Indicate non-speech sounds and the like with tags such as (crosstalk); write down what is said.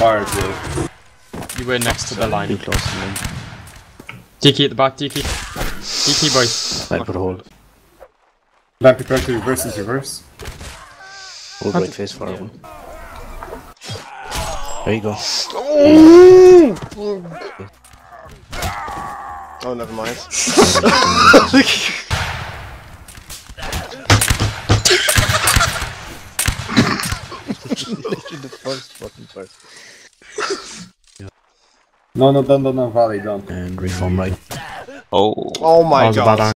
far, dude. You were next to the line. Too line. close to him. DK at the back, DK. DK boys. I put a hold. Vampy trying to reverse his reverse. Hold right face for him. There you go. Oh, Oh, never mind. (laughs) (laughs) the first fucking person. No, no, don't, don't, no, Valley, don't. And reform right. Oh. Oh my That was a bad god.